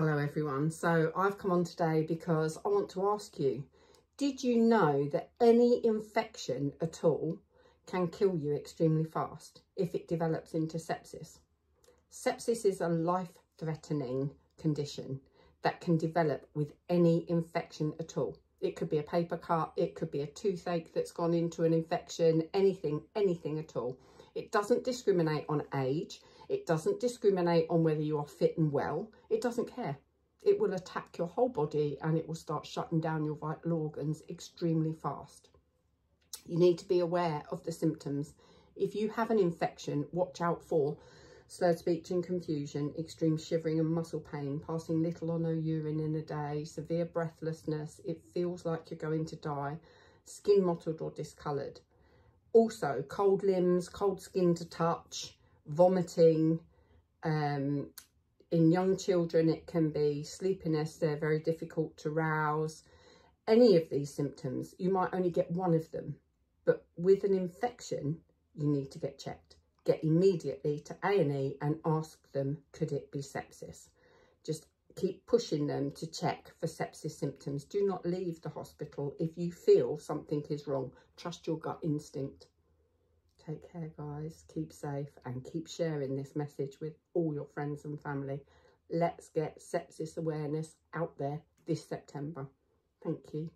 Hello everyone. So I've come on today because I want to ask you, did you know that any infection at all can kill you extremely fast if it develops into sepsis? Sepsis is a life-threatening condition that can develop with any infection at all. It could be a paper cut, it could be a toothache that's gone into an infection, anything, anything at all. It doesn't discriminate on age. It doesn't discriminate on whether you are fit and well. It doesn't care. It will attack your whole body and it will start shutting down your vital organs extremely fast. You need to be aware of the symptoms. If you have an infection, watch out for slurred speech and confusion, extreme shivering and muscle pain, passing little or no urine in a day, severe breathlessness, it feels like you're going to die, skin mottled or discoloured. Also, cold limbs, cold skin to touch, vomiting. Um, in young children, it can be sleepiness. They're very difficult to rouse. Any of these symptoms, you might only get one of them. But with an infection, you need to get checked. Get immediately to A&E and ask them, could it be sepsis? Just keep pushing them to check for sepsis symptoms. Do not leave the hospital if you feel something is wrong. Trust your gut instinct. Take care, guys. Keep safe and keep sharing this message with all your friends and family. Let's get sepsis awareness out there this September. Thank you.